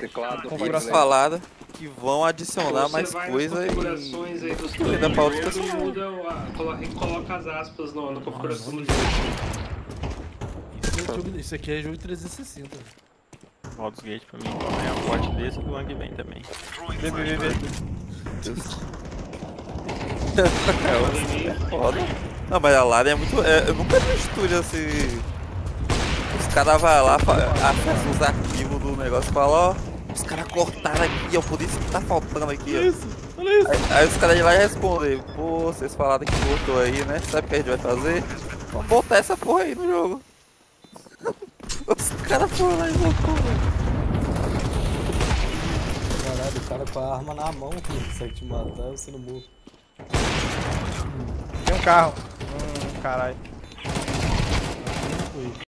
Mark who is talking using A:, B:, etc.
A: Teclado,
B: Eles
A: inglês.
B: falaram que vão adicionar
C: Você
B: mais
C: vai nas
B: coisa e.
C: configurações aí dos
B: e dá pra outros
C: e
B: personagens.
C: muda, o- a- coloca, e coloca as aspas no, na configuração do jogo.
D: Isso, é jogo- isso aqui é jogo 360. velho.
E: Baldur's Gate pra mim é um forte desse do ano que vem também. Vê, vê, vê, vê.
B: É foda. Não, mas a Lara é muito. é, eu nunca vi um estúdio assim. Os caras vão lá, acessam os arquivos do negócio e falam, ó, os caras cortaram aqui, ó, por isso que tá faltando aqui, ó.
D: Isso, olha isso.
B: Aí, aí os caras de lá respondem, pô, vocês falaram que cortou aí, né? Sabe o que a gente vai fazer? Vamos botar essa porra aí no jogo. Os caras foram lá e botou, velho.
F: Caralho, o cara com a arma na mão, que consegue te matar, você não morre.
G: Tem um carro. Hum, caralho.